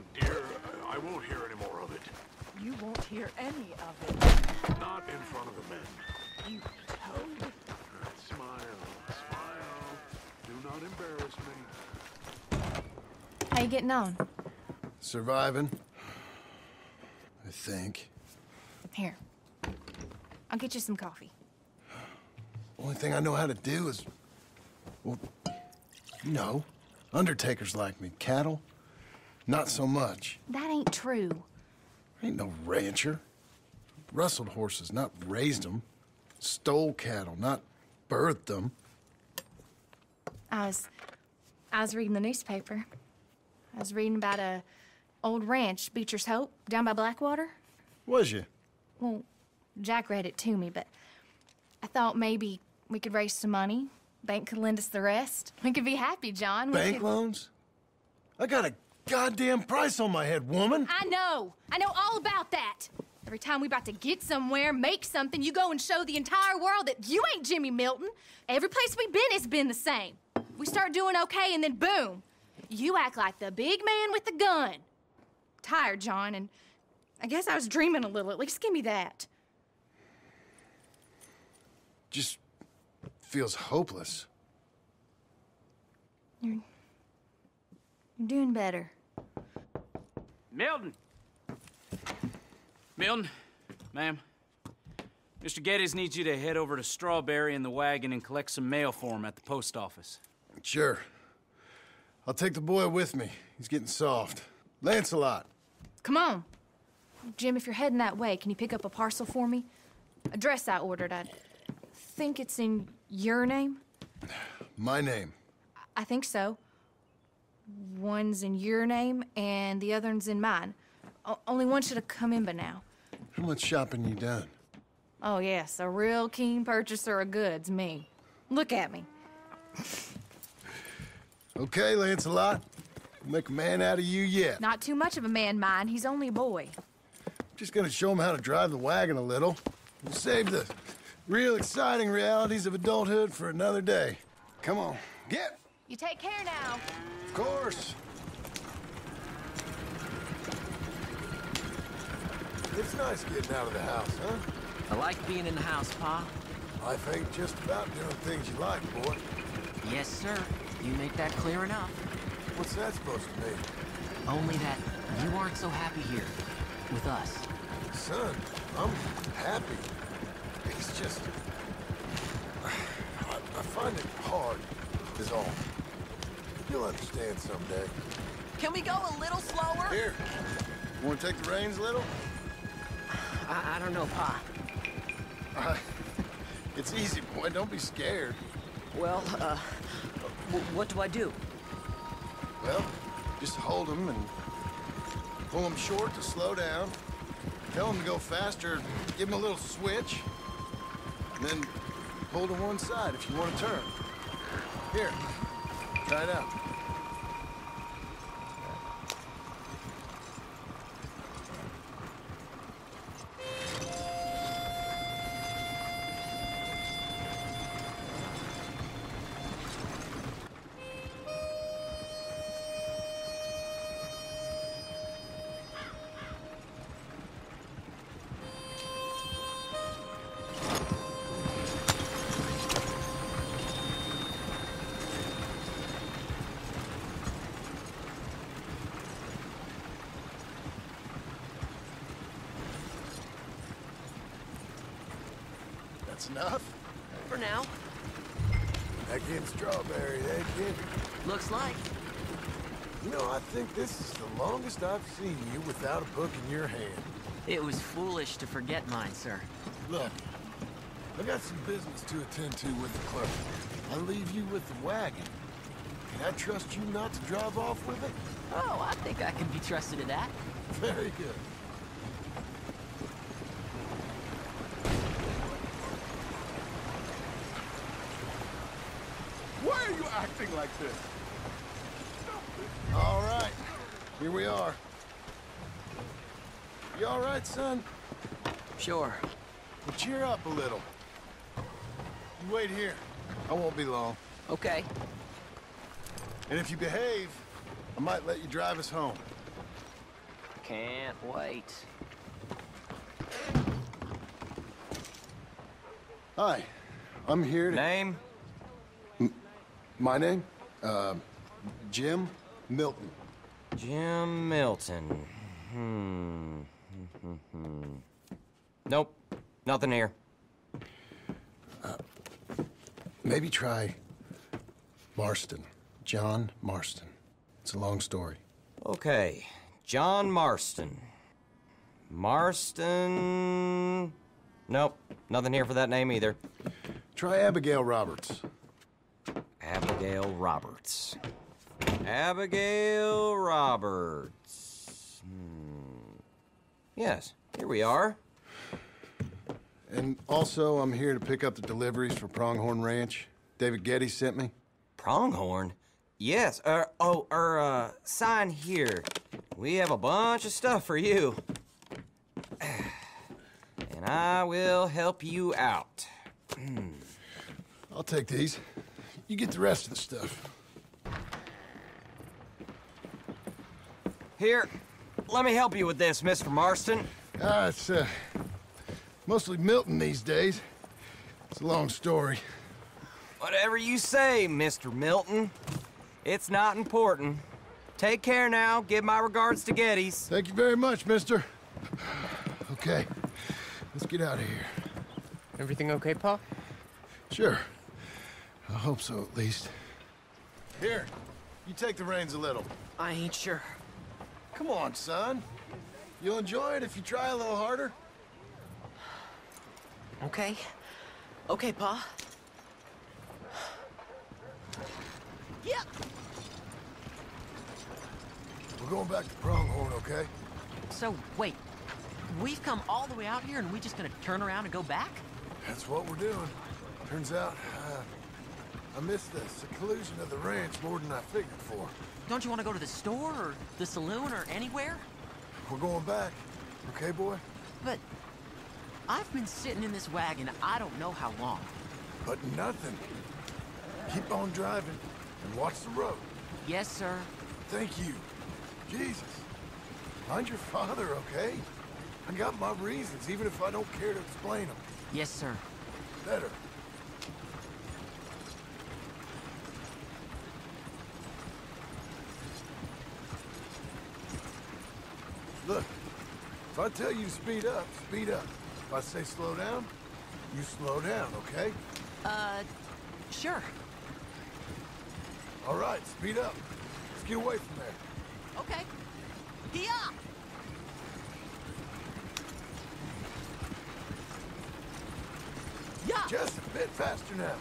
down, dear. I won't hear any more of it. You won't hear any of it. Not in front of the men. You toad. Smile, smile. Do not embarrass me. How you getting on? Surviving. I think. Here. I'll get you some coffee. Only thing I know how to do is. Well, you know, undertakers like me. Cattle, not so much. That ain't true. Ain't no rancher. Rustled horses, not raised them. Stole cattle, not birthed them. I was I was reading the newspaper. I was reading about a old ranch, Beecher's Hope, down by Blackwater. Was you? Well, Jack read it to me, but I thought maybe we could raise some money. Bank could lend us the rest. We could be happy, John. We Bank could- loans? I got a goddamn price on my head, woman. I know. I know all about that. Every time we about to get somewhere, make something, you go and show the entire world that you ain't Jimmy Milton. Every place we've been has been the same. We start doing okay, and then boom, you act like the big man with the gun. Tired, John, and I guess I was dreaming a little. At least give me that. Just feels hopeless. You're doing better. Milton! Milton, ma'am. Mr. Geddes needs you to head over to Strawberry in the wagon and collect some mail for him at the post office. Sure. I'll take the boy with me. He's getting soft. Lancelot. Come on. Jim, if you're heading that way, can you pick up a parcel for me? A dress I ordered. I think it's in your name. My name. I think so. One's in your name and the other one's in mine. O- only one should have come in by now. How much shopping you done? Oh, yes, a real keen purchaser of goods, me. Look at me. Okay, Lancelot. We'll make a man out of you yet. Not too much of a man, mine. He's only a boy. Just gonna show him how to drive the wagon a little. We'll save the real exciting realities of adulthood for another day. Come on, get. You take care now. Of course. It's nice getting out of the house, huh? I like being in the house, Pa. Life ain't just about doing things you like, boy. Yes, sir. You make that clear enough. What's that supposed to mean? Only that you aren't so happy here with us. Son, I'm happy. It's just... I, I find it hard, is all. You'll understand someday. Can we go a little slower? Here, you want to take the reins a little? I, I don't know, Pa. Uh, it's easy, boy. Don't be scared. Well, uh, w- what do I do? Well, just hold them and pull them short to slow down. Tell them to go faster. Give them a little switch. And then pull to one side if you want to turn. Here, try it out. Looks like. You know, I think this is the longest I've seen you without a book in your hand. It was foolish to forget mine, sir. Look, I got some business to attend to with the clerk. I'll leave you with the wagon. Can I trust you not to drive off with it? Oh, I think I can be trusted to that. Very good. Why are you acting like this? All right, here we are. You all right, son? Sure. Well, cheer up a little. You wait here. I won't be long. Okay. And if you behave, I might let you drive us home. Can't wait. Hi, I'm here to... Name? My name? Uh, Jim Milton. Jim Milton. Hmm. nope. Nothing here. Maybe try Marston. John Marston. It's a long story. Okay. John Marston. Marston. Nope. Nothing here for that name either. Try Abigail Roberts. Abigail Roberts. Abigail Roberts. Hmm. Yes, here we are. And also, I'm here to pick up the deliveries for Pronghorn Ranch. David Geddes sent me. Pronghorn? Yes, er, oh, er, uh, sign here. We have a bunch of stuff for you. And I will help you out. I'll take these. You get the rest of the stuff. Here, let me help you with this, Mr. Marston. Ah, it's, uh, mostly Milton these days. It's a long story. Whatever you say, Mr. Milton. It's not important. Take care now. Give my regards to Geddes. Thank you very much, mister. Okay, let's get out of here. Everything okay, Pa? Sure. I hope so, at least. Here, you take the reins a little. I ain't sure. Come on, son. You'll enjoy it if you try a little harder. Okay. Okay, Pa. Yeah. We're going back to Pronghorn, okay? So, wait. We've come all the way out here and we just gonna turn around and go back? That's what we're doing. Turns out, uh, I missed the seclusion of the ranch more than I figured for. Don't you want to go to the store or the saloon or anywhere? We're going back, okay, boy? But I've been sitting in this wagon I don't know how long. But nothing. Keep on driving and watch the road. Yes, sir. Thank you. Jesus. Find your father, okay? I got my reasons, even if I don't care to explain them. Yes, sir. Better. Look, if I tell you to speed up, speed up. If I say slow down, you slow down, okay? Uh, sure. All right, speed up. Let's get away from there. Okay. Yeah. Yeah. Just a bit faster now.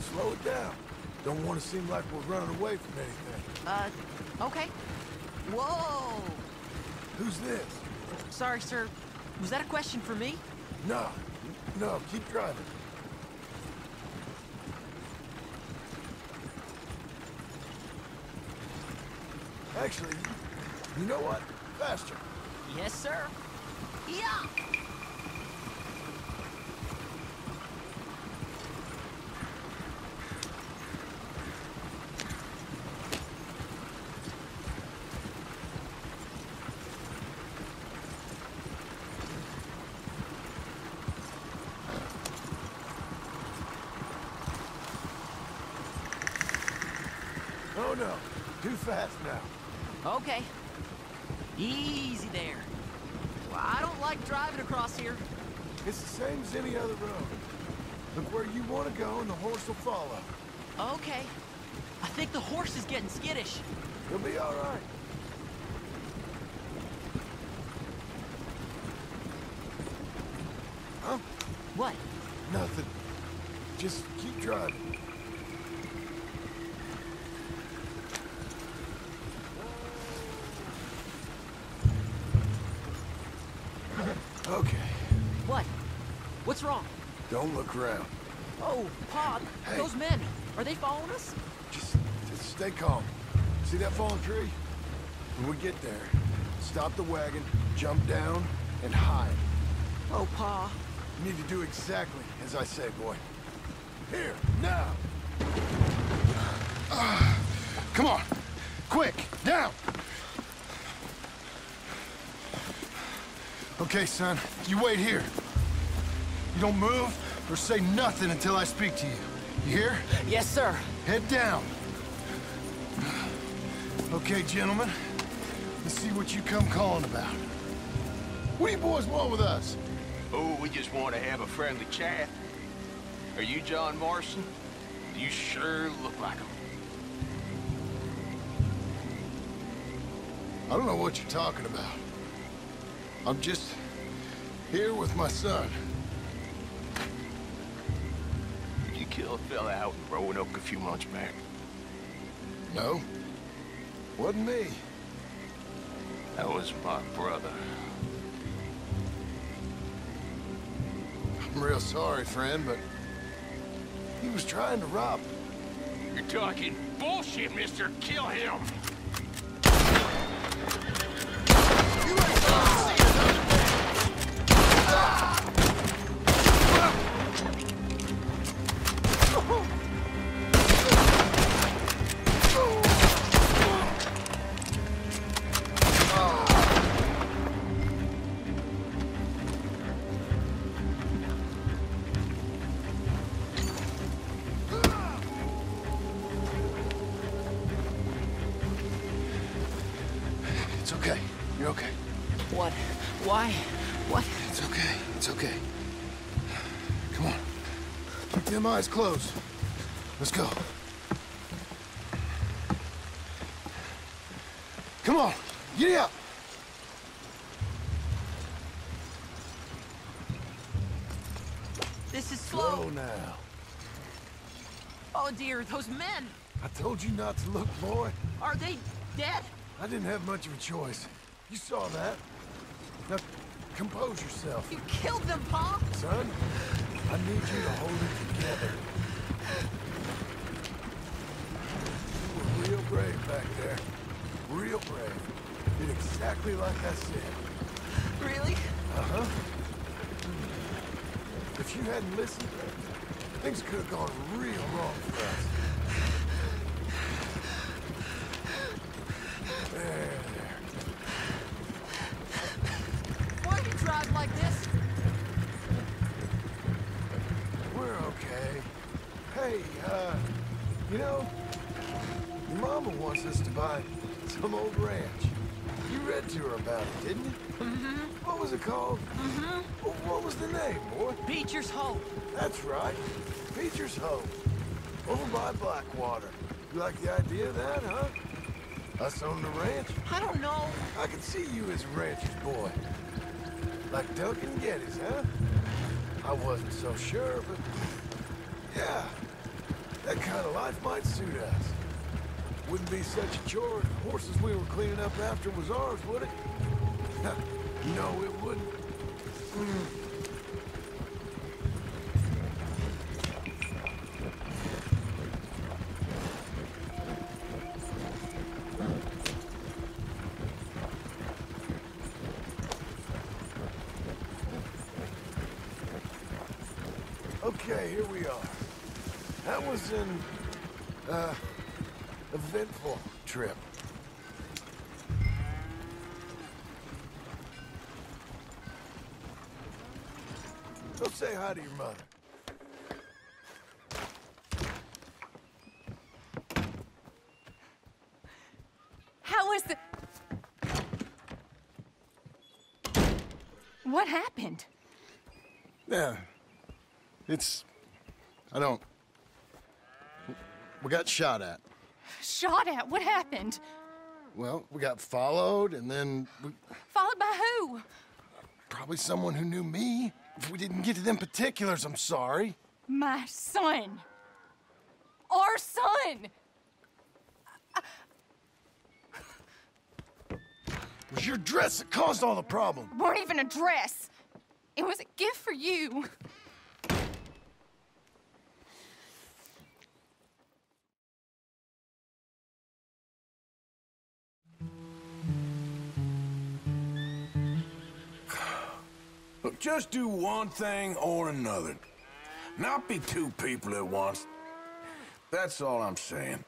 Slow it down. Don't want to seem like we're running away from anything. Uh, okay. Whoa. Who's this? Sorry, sir. Was that a question for me? No, no, keep driving. Actually, you know what? Faster. Yes, sir. Yeah. Oh no, too fast now. Okay. Easy there. Well, I don't like driving across here. It's the same as any other road. Look where you want to go and the horse will follow. Okay. I think the horse is getting skittish. He'll be all right. Huh? What? Nothing. Just keep driving. Okay, What? What's wrong? don't look around. Oh, Hey. those men, are they following us? Just, just stay calm. See that fallen tree? When we get there, stop the wagon, jump down, and hide. Oh, Pa. You need to do exactly as I say, boy. Here, now! Ah, come on. Quick, down! Okay, son, you wait here. You don't move or say nothing until I speak to you. You hear? Yes, sir. Head down. Okay, gentlemen. Let's see what you come calling about. What do you boys want with us? Oh, we just want to have a friendly chat. Are you John Marston? You sure look like him. I don't know what you're talking about. I'm just here with my son. Kill a fella out in Roanoke a few months back? No, wasn't me. That was my brother. I'm real sorry, friend, but he was trying to rob. You're talking bullshit, mister. Kill him. Them eyes closed. Let's go. Come on. Get up. This is slow. Slow now. Oh dear, those men. I told you not to look, boy. Are they dead? I didn't have much of a choice. You saw that. Now, compose yourself, You killed them, Pa. son. I need you to hold it together. You were real brave back there. Real brave. Did exactly like I said. Really? Uh-huh. If you hadn't listened, things could have gone real wrong for us. That's right. Beecher's Hope. Over by Blackwater. You like the idea of that, huh? Us on the ranch? I don't know. I can see you as a rancher's boy. Like Duncan Geddes, huh? I wasn't so sure, but... Yeah. That kind of life might suit us. Wouldn't be such a chore if the horses we were cleaning up after was ours, would it? no, it wouldn't. Hi to your mother. How was the. What happened? Yeah. It's... I don't... We got shot at. Shot at? What happened? Well, we got followed, and then we, Followed by who? probably someone who knew me. If we didn't get to them particulars, I'm sorry. My son. Our son. It was your dress that caused all the problem. Weren't even a dress. It was a gift for you. Just do one thing or another. Not be two people at once. That's all I'm saying.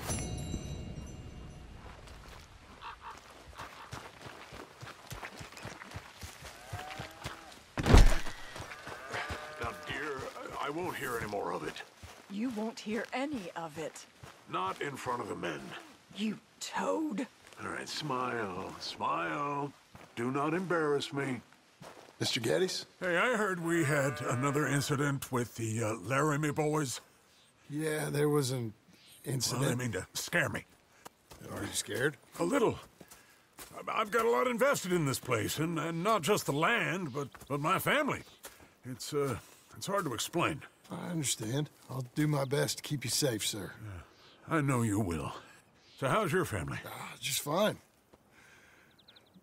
Now, dear, I won't hear any more of it. You won't hear any of it. Not in front of the men. You toad. All right, smile, smile. Do not embarrass me. Mr. Geddes? Hey, I heard we had another incident with the uh, Laramie boys. Yeah, there was an incident. Well. I mean to scare me. Are you scared? A little. I've got a lot invested in this place, and, and not just the land, but, but my family. It's, uh, it's hard to explain. I understand. I'll do my best to keep you safe, sir. I know you will. So how's your family? Ah, just fine.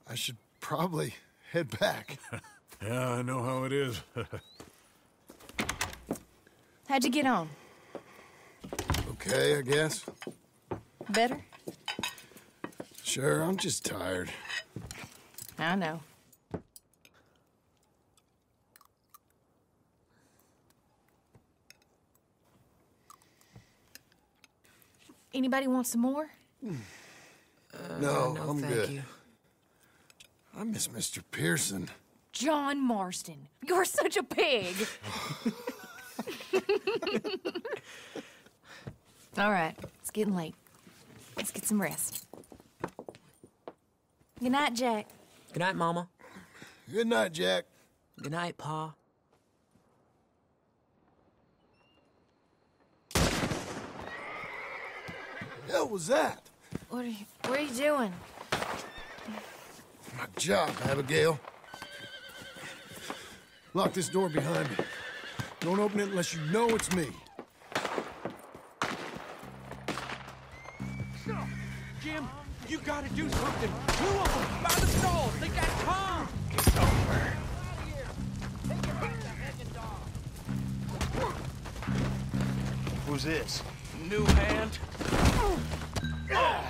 I should probably head back. Yeah, I know how it is. How'd you get on? okay, I guess. Better? Sure, I'm just tired. I know. Anybody want some more? no, uh, no, I'm thank good. you. I miss Mr. Pearson. John Marston, you're such a pig. All right, it's getting late. Let's get some rest. Good night, Jack. Good night, Mama. Good night, Jack. Good night, Pa. hell was that? What are you, what are you doing? My job, Abigail. Lock this door behind me. Don't open it unless you know it's me. Jim, you gotta do something. Two of them by the stalls. They got Tom. It's over. Who's this? New hand? Oh,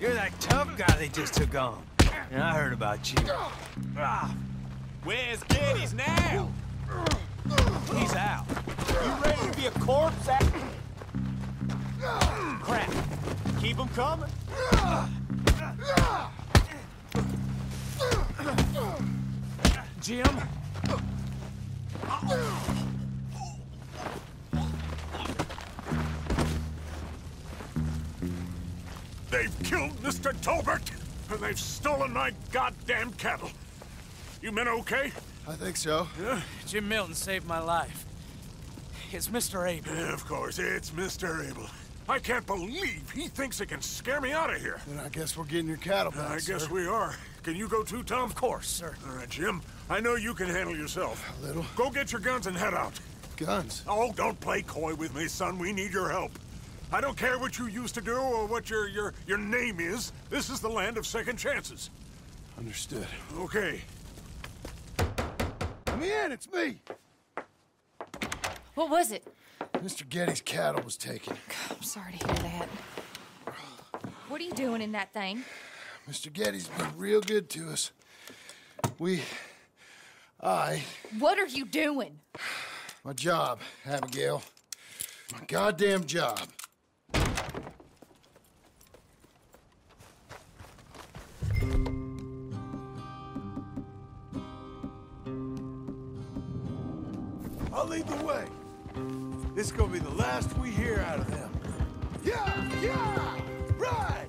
You're that tough guy they just took on. I heard about you. Ah, Where's Geddes now? He's out. You ready to be a corpse? Crap. Keep them coming. Jim? They've killed Mr. Tolbert, and they've stolen my goddamn cattle. You men okay? I think so. Yeah? Jim Milton saved my life. It's Mr. Abel. Yeah, of course, it's Mr. Abel. I can't believe he thinks he can scare me out of here. Then I guess we're getting your cattle back, I guess we are. Can you go too, Tom? Of course, sir. All right, Jim. I know you can handle yourself. A little. Go get your guns and head out. Guns. Oh, don't play coy with me, son. We need your help. I don't care what you used to do or what your your your name is. This is the land of second chances. Understood. Okay. Come in, it's me! What was it? Mr. Geddes's cattle was taken. I'm sorry to hear that. What are you doing in that thing? Mr. Geddes's been real good to us. We... I... What are you doing? My job, Abigail. My goddamn job. I'll lead the way. This is gonna be the last we hear out of them. Yeah, yeah, right.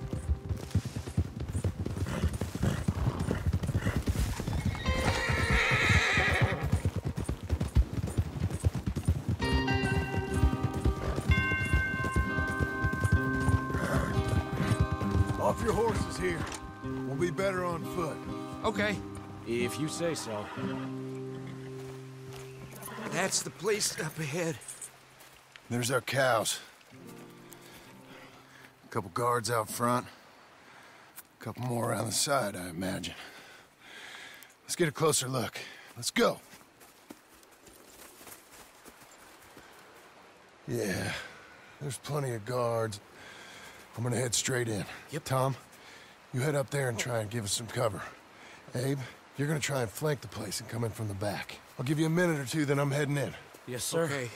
Off your horses here. We'll be better on foot. Okay. If you say so. That's the place up ahead. There's our cows. A couple guards out front. A couple more around the side, I imagine. Let's get a closer look. Let's go. Yeah, there's plenty of guards. I'm gonna head straight in. Yep. Tom, you head up there and try and give us some cover. Abe, you're gonna try and flank the place and come in from the back. I'll give you a minute or two, then I'm heading in. Yes, sir. Okay.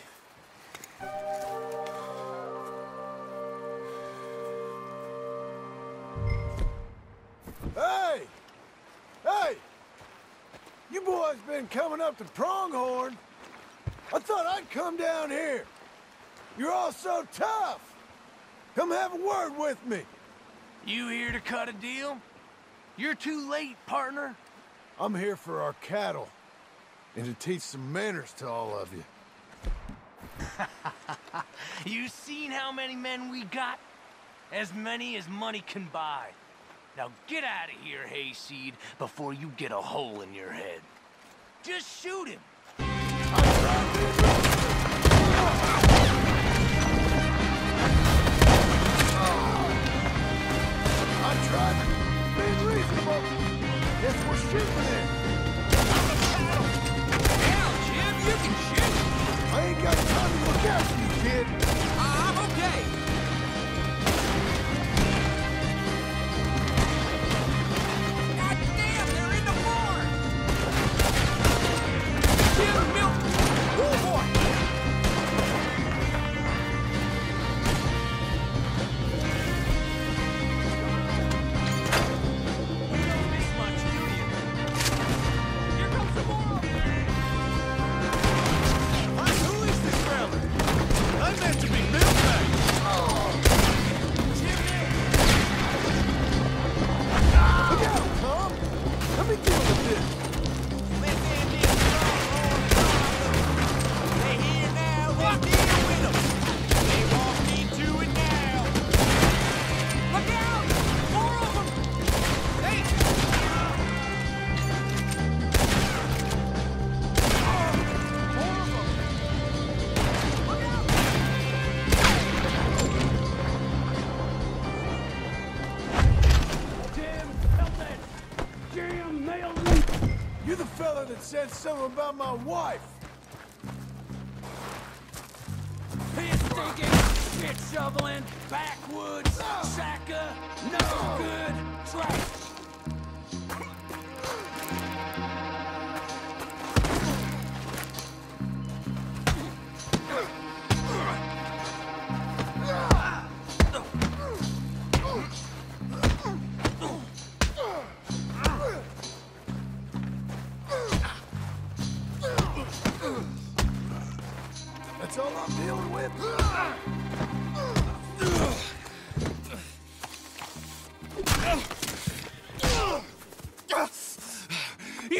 Hey! Hey! You boys been coming up to Pronghorn I thought I'd come down here. You're all so tough. Come have a word with me. You here to cut a deal? You're too late, partner. I'm here for our cattle. And to teach some manners to all of you. you seen how many men we got? As many as money can buy. Now get out of here, Hayseed, before you get a hole in your head. Just shoot him. I tried being reasonable. Guess we're shooting it. You can shoot. I ain't got time to look after you, kid. Ah, I'm okay. Said something about my wife.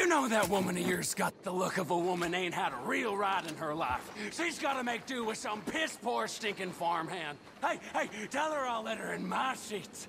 Know that woman of yours got the look of a woman ain't had a real ride in her life. She's gotta make do with some piss poor stinking farmhand. Hey, hey, tell her I'll let her in my sheets.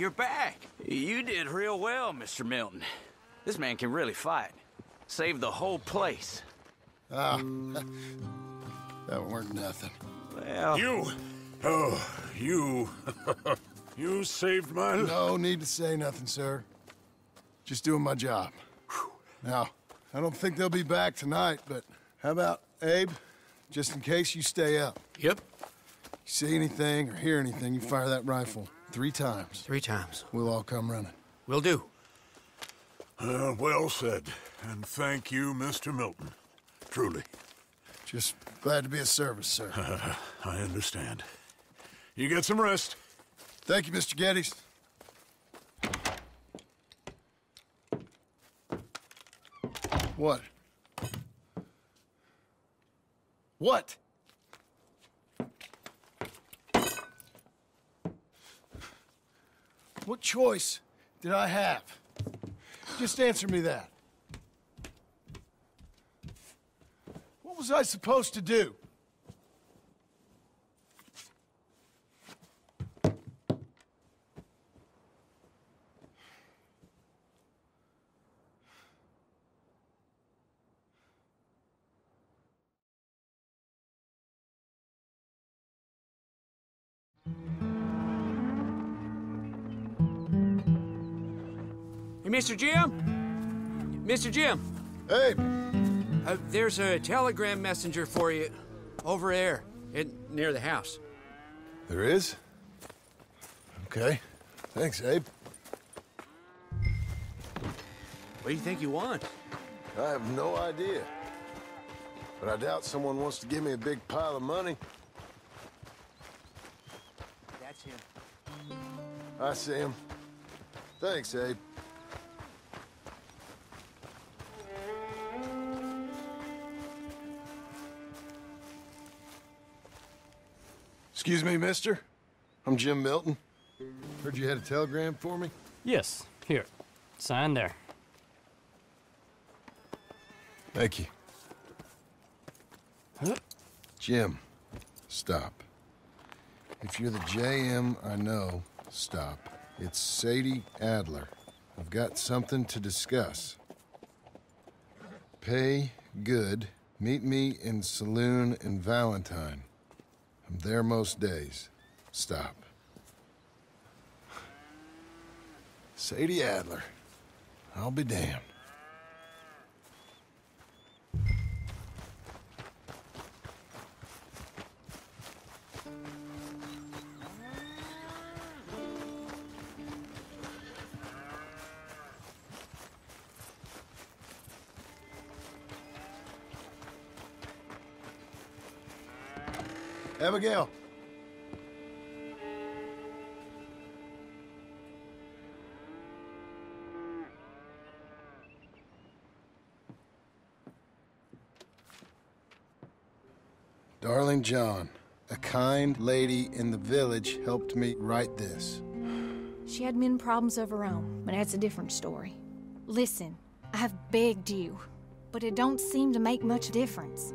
You're back. You did real well, Mr. Milton. This man can really fight. Saved the whole place. Ah, that weren't nothing. Well, You. Oh, you. you saved my life. No need to say nothing, sir. Just doing my job. Now, I don't think they'll be back tonight, but how about Abe? Just in case you stay up. Yep. You see anything or hear anything, you fire that rifle three times. Three times. We'll all come running. We'll do. Uh, well said. And thank you, Mr. Milton. Truly. Just glad to be of service, sir. I understand. You get some rest. Thank you, Mr. Geddes. What? What? What choice did I have? Just answer me that. What was I supposed to do? Mr. Jim? Mr. Jim? Hey! Uh, there's a telegram messenger for you over there, in, near the house. There is? Okay. Thanks, Abe. What do you think you want? I have no idea. But I doubt someone wants to give me a big pile of money. That's him. I see him. Thanks, Abe. Excuse me, mister. I'm Jim Milton. Heard you had a telegram for me? Yes. Here. Sign there. Thank you. Huh? Jim, stop. If you're the JM I know, stop. It's Sadie Adler. I've got something to discuss. Pay good. Meet me in saloon in Valentine. I'm there most days. Stop. Sadie Adler. I'll be damned. Abigail. Darling John, a kind lady in the village helped me write this. She had men problems of her own, but that's a different story. Listen, I have begged you, but it don't seem to make much difference.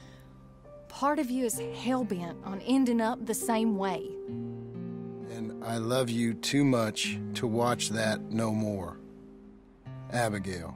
Part of you is hell bent on ending up the same way. And I love you too much to watch that no more. Abigail.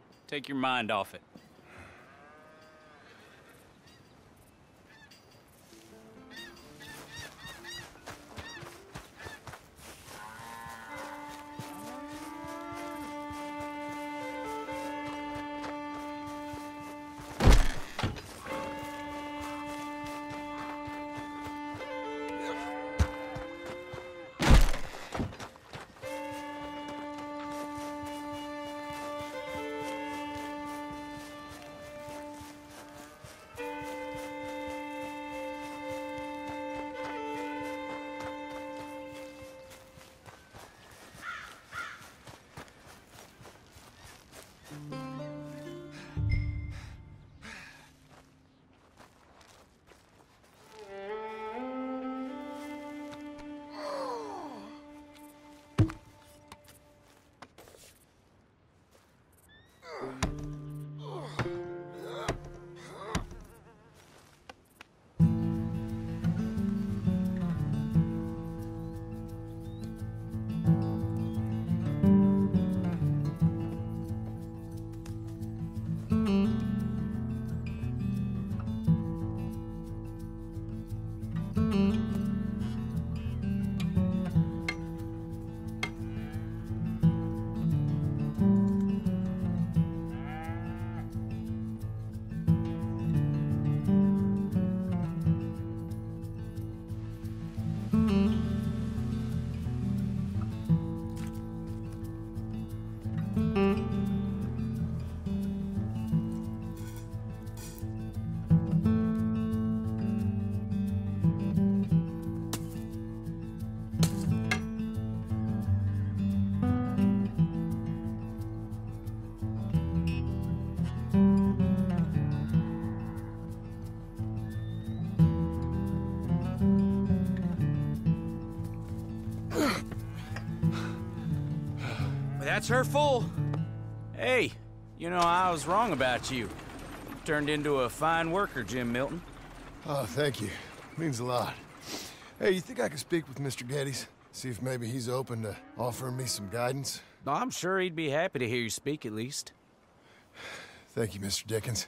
Take your mind off it. That's her full. Hey, you know, I was wrong about you. Turned into a fine worker, Jim Milton. Oh, thank you. Means a lot. Hey, you think I could speak with Mr. Geddes? See if maybe he's open to offering me some guidance? I'm sure he'd be happy to hear you speak at least. Thank you, Mr. Dickens.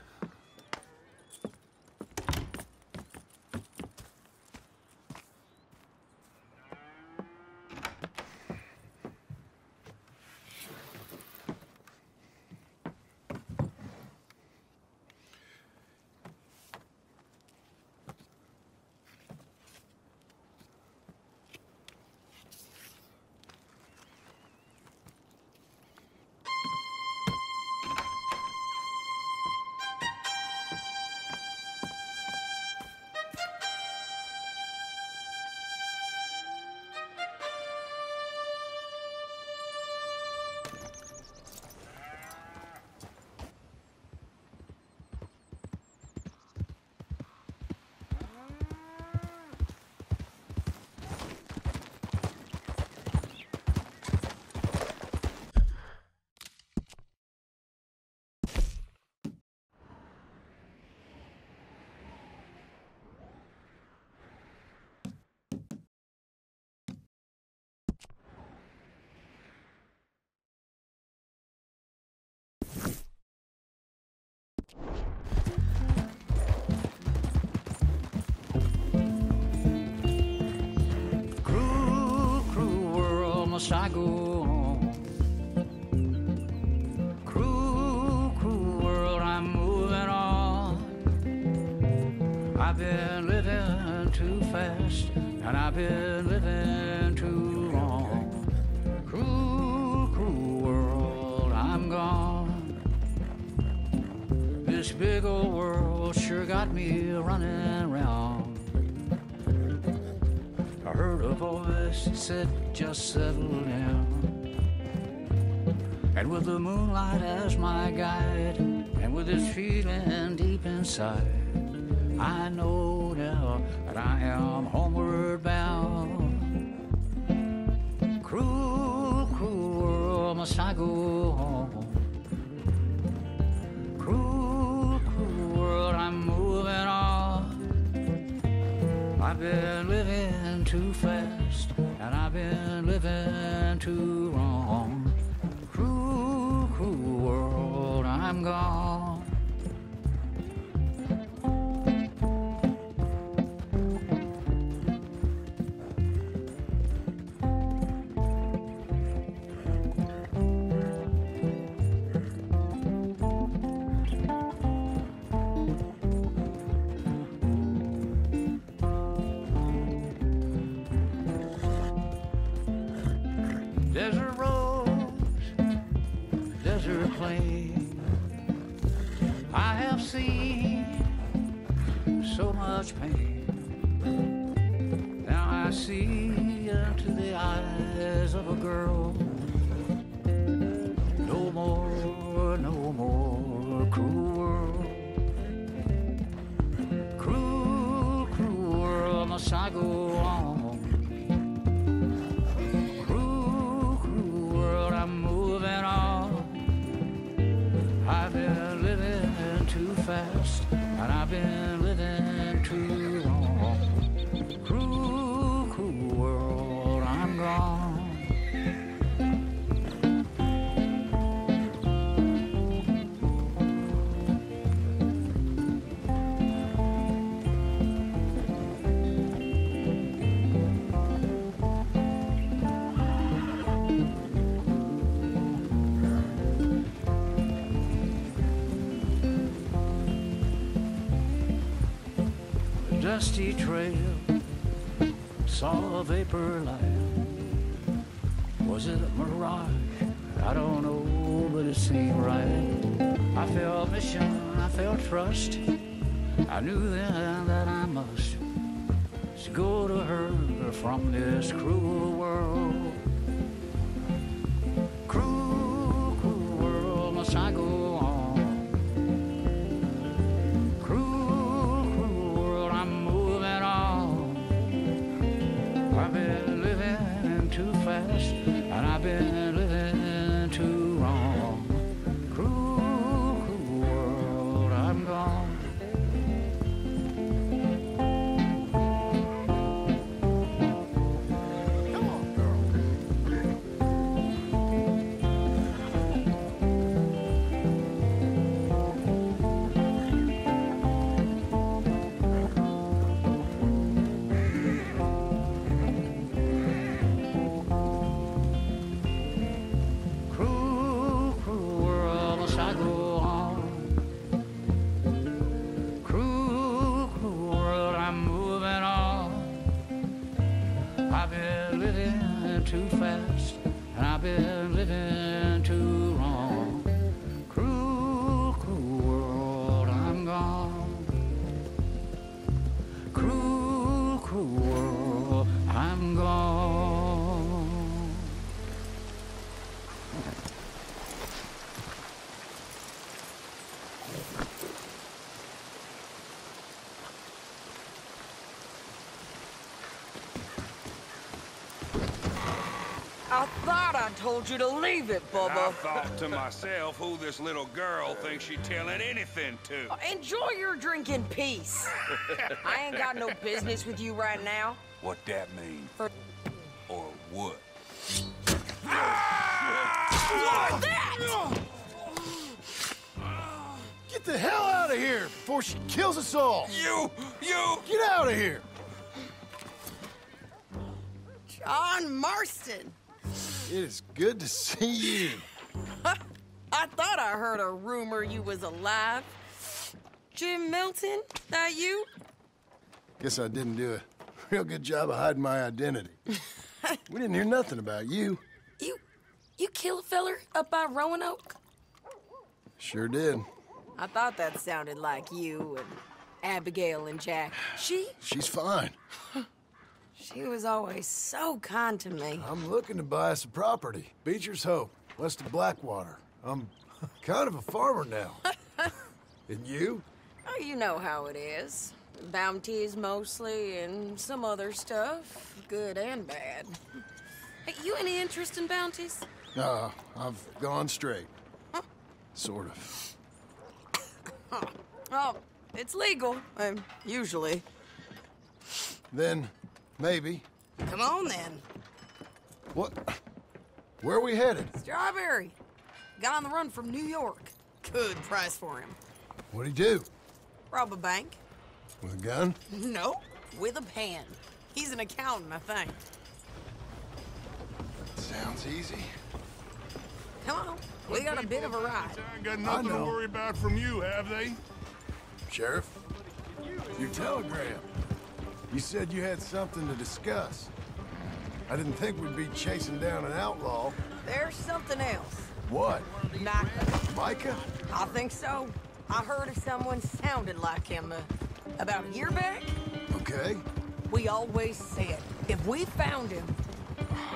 I go on? Cruel, cruel world, I'm moving on. I've been living too fast, and I've been living too long. Cruel, cruel world, I'm gone. This big old world sure got me running Voice that said, just settle down. And with the moonlight as my guide, and with this feeling deep inside, I know now that I am homeward bound. Cruel, cruel world, must I go home? Cruel, cruel world, I'm moving on. I've been living too fast, and I've been living too wrong. Cruel, cruel world, I'm gone. Dusty trail, saw a vapor light. Was it a mirage? I don't know, but it seemed right. I felt mission, I felt trust. I knew then that I must go to her from this cruel world. I thought I told you to leave it, I Bubba. thought to myself who this little girl thinks she's telling anything to. Oh, enjoy your drink in peace. I ain't got no business with you right now. What that mean? Or what? What that? Get the hell out of here before she kills us all! You! You! Get out of here! John Marston. It is good to see you. I thought I heard a rumor you was alive. Jim Milton, that you? Guess I didn't do a real good job of hiding my identity. we didn't hear nothing about you. You, you kill a feller up by Roanoke? Sure did. I thought that sounded like you and Abigail and Jack. She, She's fine. she was always so kind to me. I'm looking to buy us a property. Beecher's Hope, west of Blackwater. I'm kind of a farmer now. and you? Oh, you know how it is. Bounties mostly, and some other stuff, good and bad. Hey, you any interest in bounties? No, I've gone straight. Sort of. Oh, it's legal, um, usually. Then, maybe. Come on then. What? Where are we headed? Strawberry. Got on the run from New York. Good price for him. What'd he do? Rob a bank? With a gun? No, with a pen. He's an accountant, I think. Sounds easy. Come on, we got a bit of a ride. Got nothing to worry about from you, have they? Sheriff? Your telegram. You said you had something to discuss. I didn't think we'd be chasing down an outlaw. There's something else. What? Micah. Micah? I think so. I heard of someone sounded like him uh, about a year back. Okay. We always said, if we found him,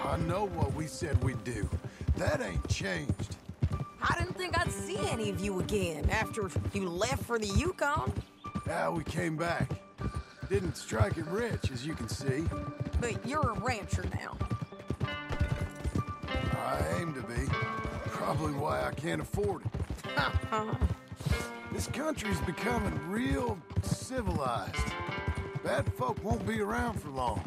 I know what we said we'd do. That ain't changed. I didn't think I'd see any of you again after you left for the Yukon. Now we came back. Didn't strike it rich, as you can see. But you're a rancher now. I aim to be. Probably why I can't afford it. this country's becoming real civilized. Bad folk won't be around for long.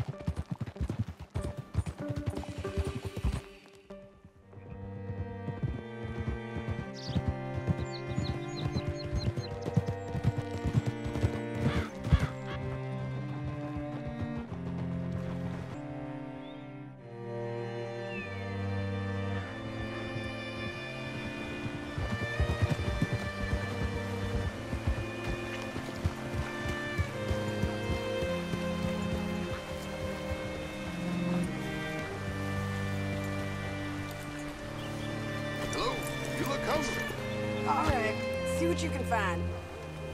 What you can find.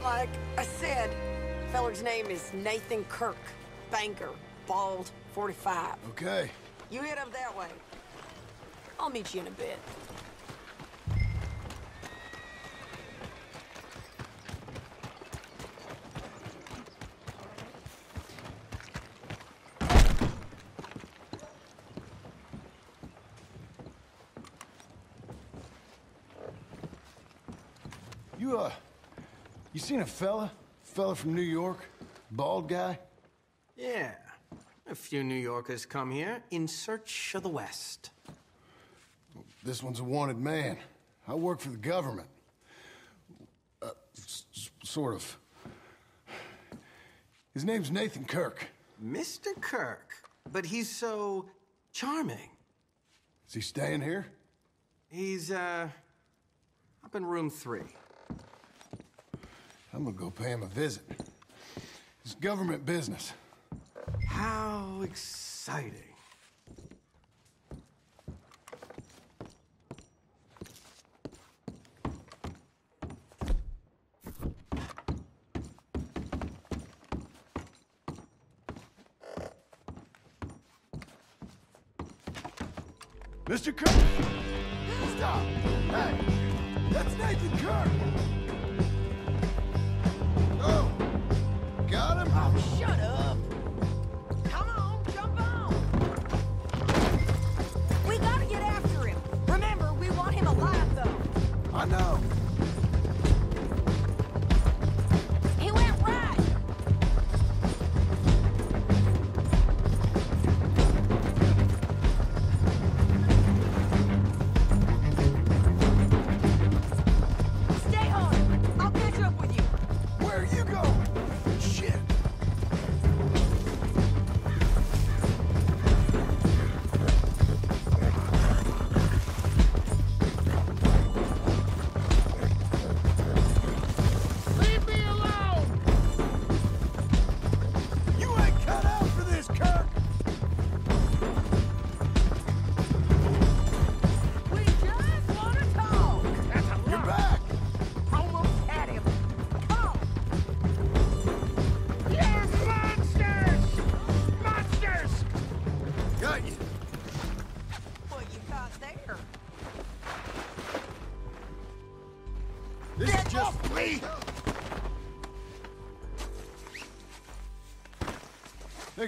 Like I said, feller's name is Nathan Kirk. Banker, bald, 45. Okay. You head up that way. I'll meet you in a bit. You, uh, you seen a fella? Fella from New York? Bald guy? Yeah. A few New Yorkers come here in search of the West. This one's a wanted man. I work for the government. Uh, sort of. His name's Nathan Kirk. Mr. Kirk? But he's so charming. Is he staying here? He's, uh, up in room three. I'm gonna go pay him a visit. It's government business. How exciting. Mr. Kirk! Stop! Hey! That's Nathan Kirk! I know.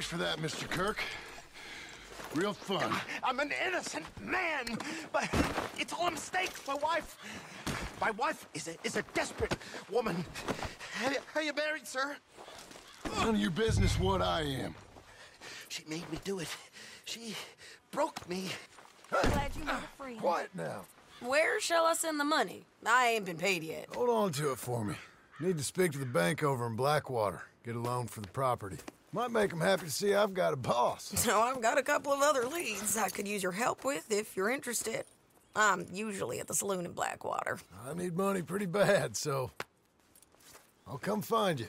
Thanks for that, Mr. Kirk. Real fun. I'm an innocent man, but it's all a mistake. My wife, my wife is a is a desperate woman. Are you, you married, sir? None of your business what I am. She made me do it. She broke me. Glad you met a ah, friend. Quiet now. Where shall I send the money? I ain't been paid yet. Hold on to it for me. Need to speak to the bank over in Blackwater. Get a loan for the property. Might make them happy to see I've got a boss. So I've got a couple of other leads I could use your help with if you're interested. I'm usually at the saloon in Blackwater. I need money pretty bad, so I'll come find you.